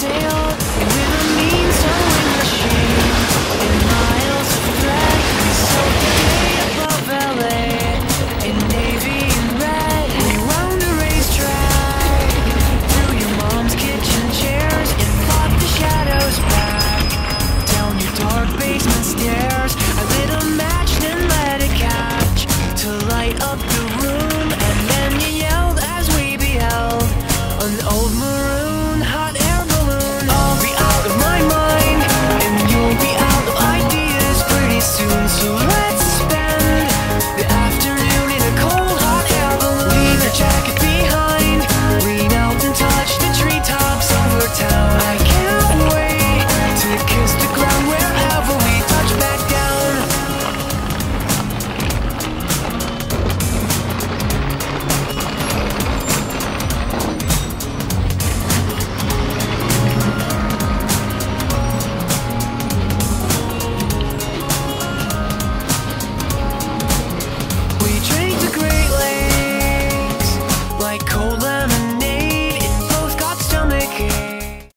sail